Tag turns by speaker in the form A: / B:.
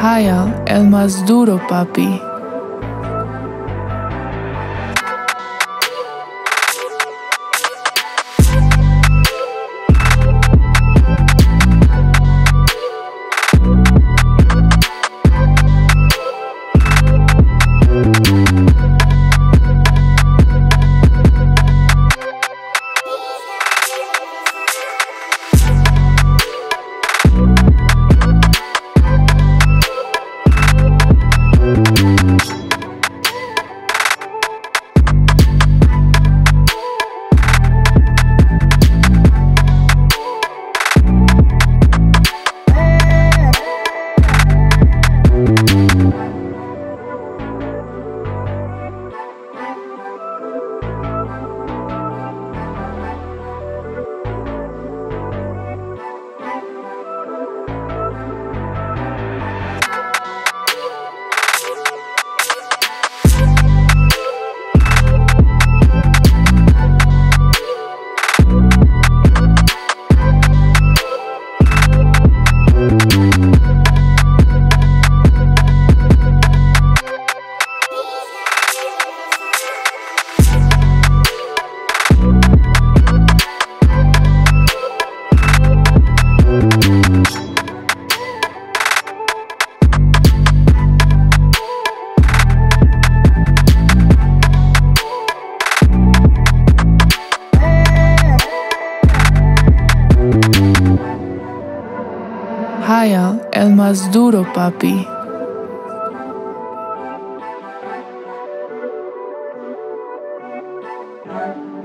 A: Jaya, el más duro, papi. Jaya, el más duro, papi.
B: Thank